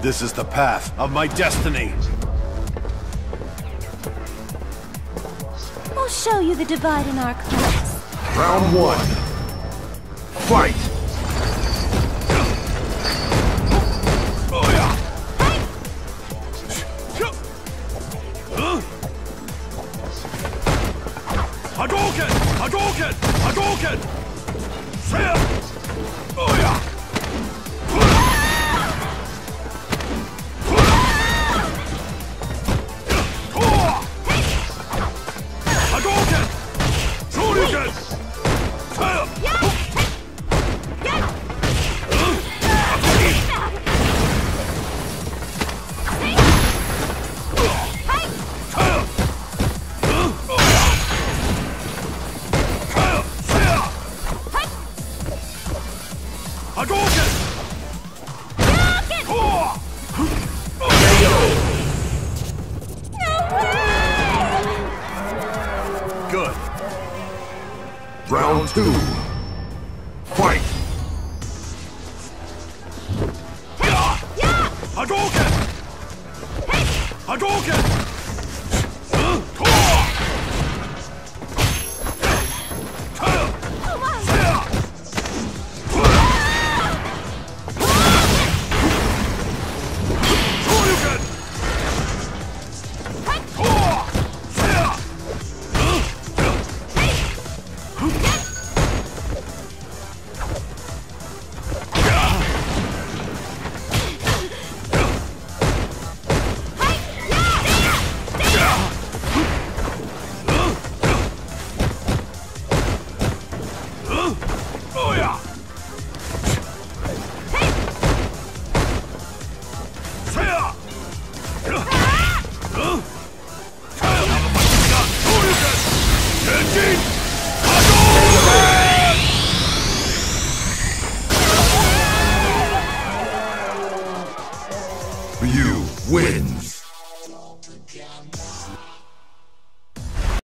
This is the path of my destiny. I'll show you the divide in our class. Round one. Fight! Hadouken! Hadouken! Hadouken! Fire! Hadouken! Good. Round two. Fight! Hadouken! Hadouken! Ryu wins.